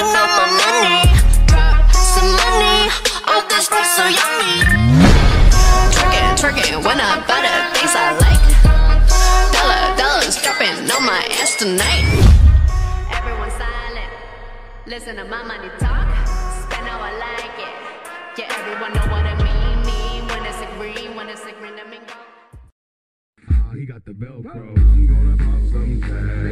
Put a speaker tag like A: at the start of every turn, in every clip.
A: spend all my money. Some money. All this stuff so yummy. Twerking, twerking when I buy the things I like. Dollar, dollars dropping on my ass tonight. Everyone silent. Listen to my money talk. Spend how I like it. Yeah, everyone know what I mean. Mean when it's a green, when it's a green, I mean go.
B: Ah, he got the Velcro. I'm gonna pop some tags.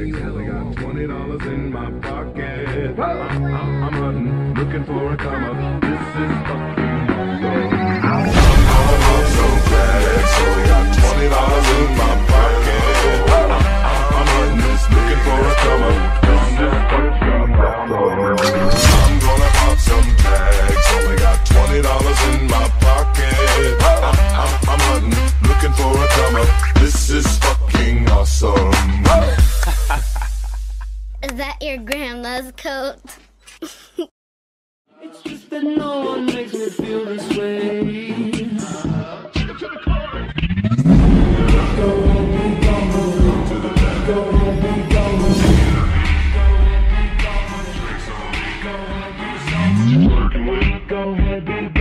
B: Twenty dollars in my pocket. I'm, I'm, I'm hunting, looking for a come up. This is
C: your grandma's coat?
D: It's just that no one makes me feel this way. Go ahead,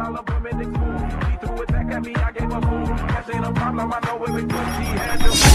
D: I'm
E: into that, I love women exposed. She threw it back at me, I gave her food. Cash ain't a problem, I know it because she had the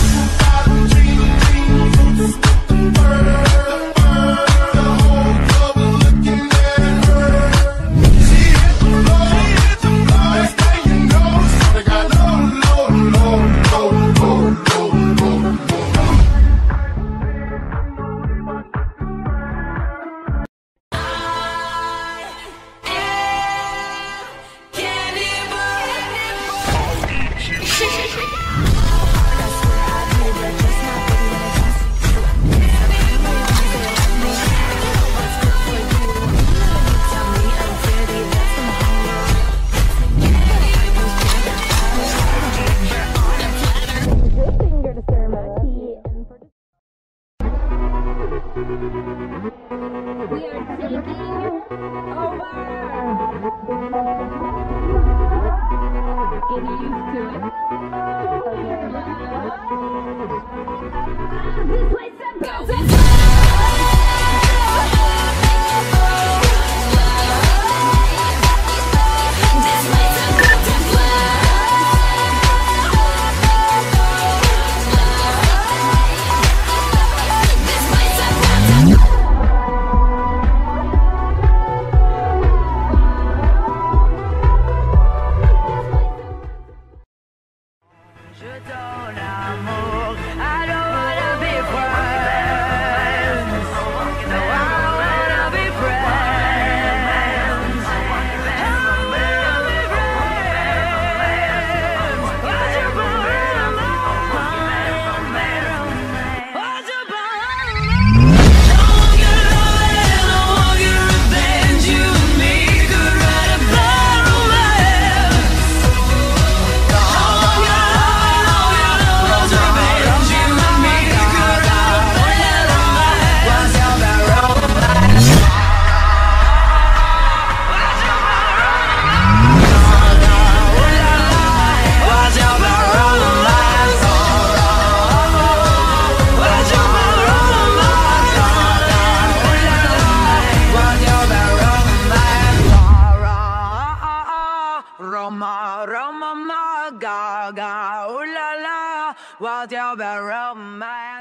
A: Roma,
F: Roma, Gaga, ooh la la,
C: what you Roma?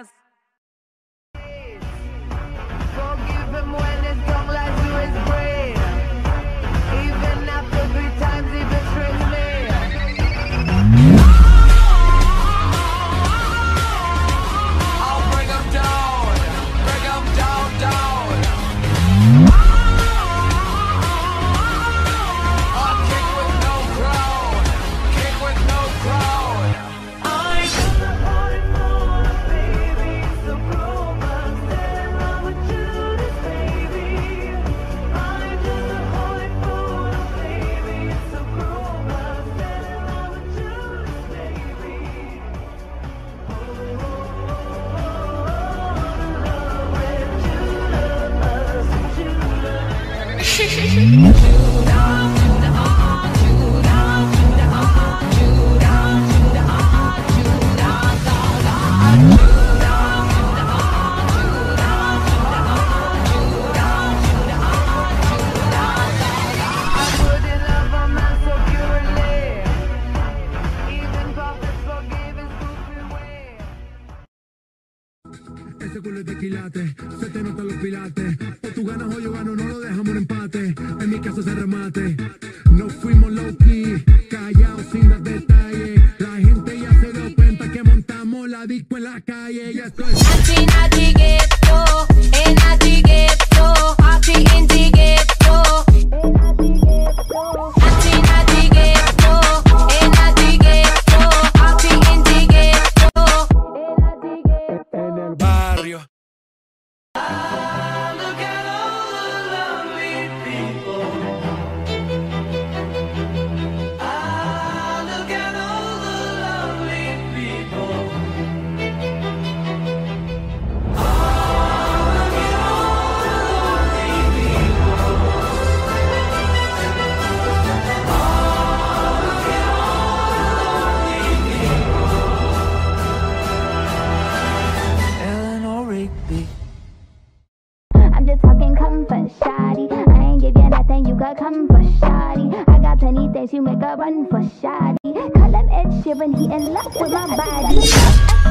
C: run for shoddy. Call him Ed Sheeran, he in love with my body.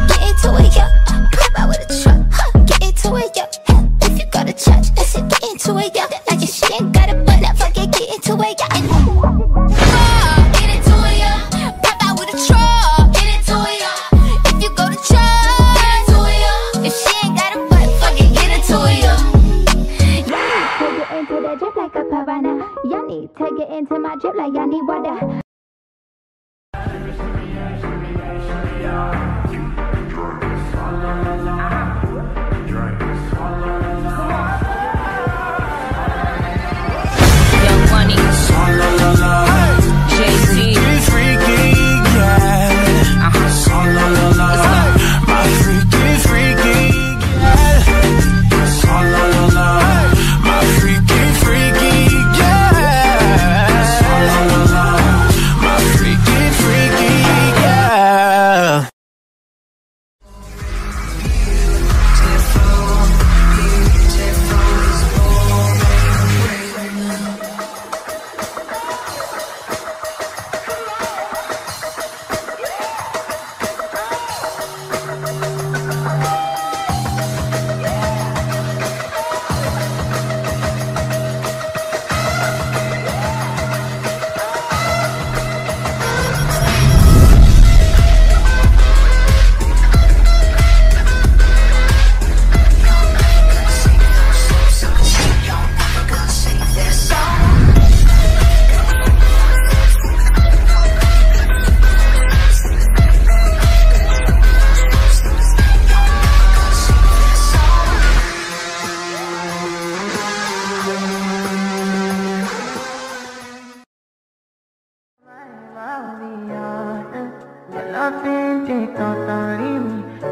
C: Get into it, yo. Pop out with a truck. Huh. Get into it, yo. Hell, if you got a church, listen, get into it, yo. Like if she ain't got a butt, fuck fuckin' get into it,
E: yo.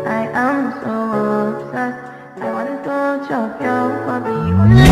F: I am so obsessed. I wanna touch up
G: your body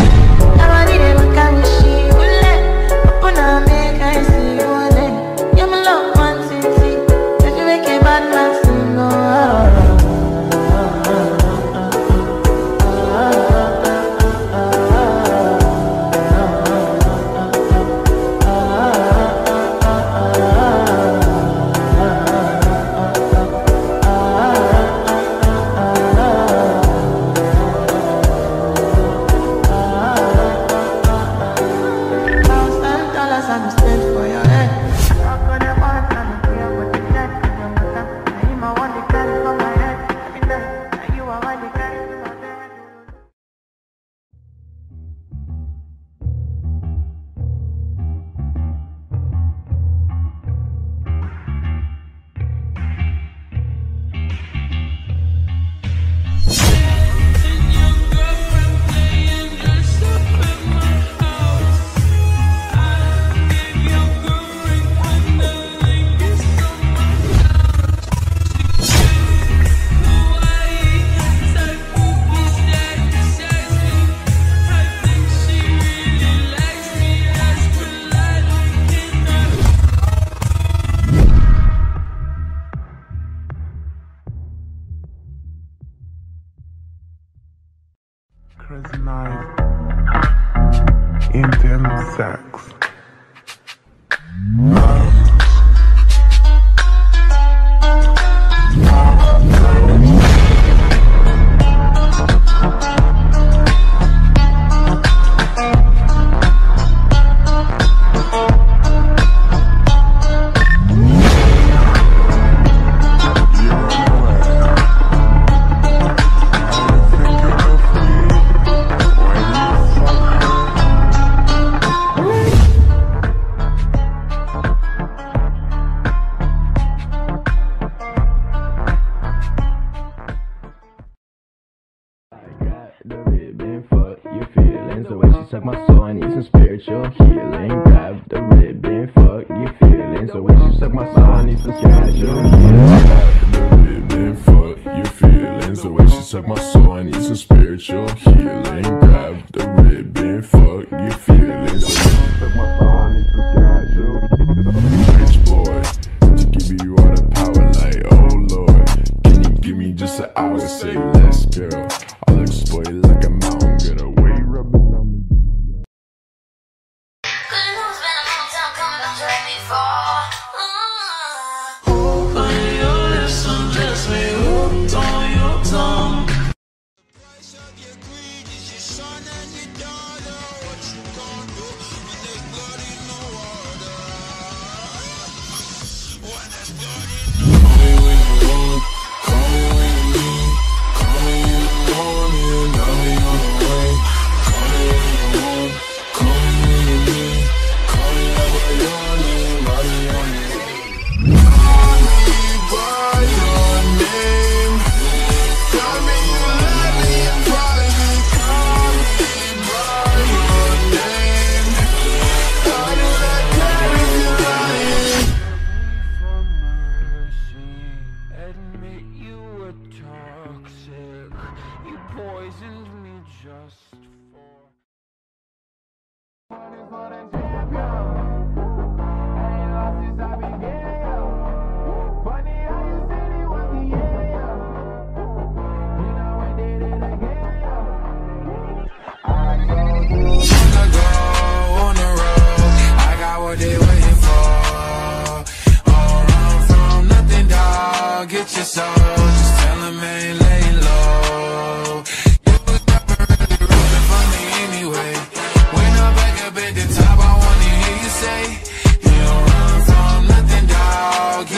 G: that.
H: I need some cash. Yeah. Fuck your feelings. The way she sucked my soul, I need some spiritual healing. Grab the ribbon, fuck your feelings.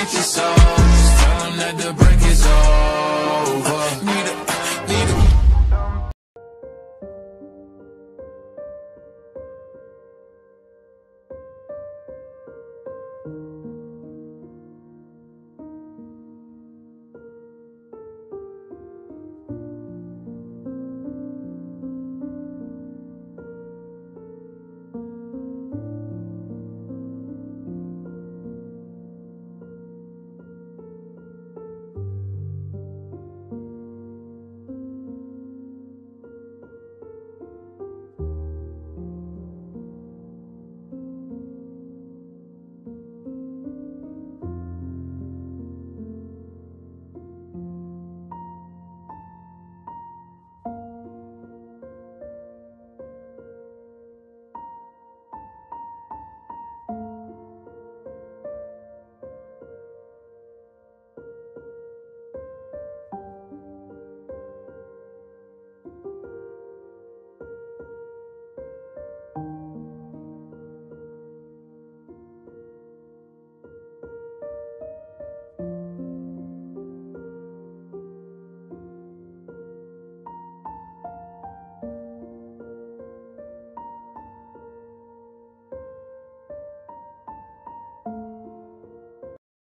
H: If you
A: so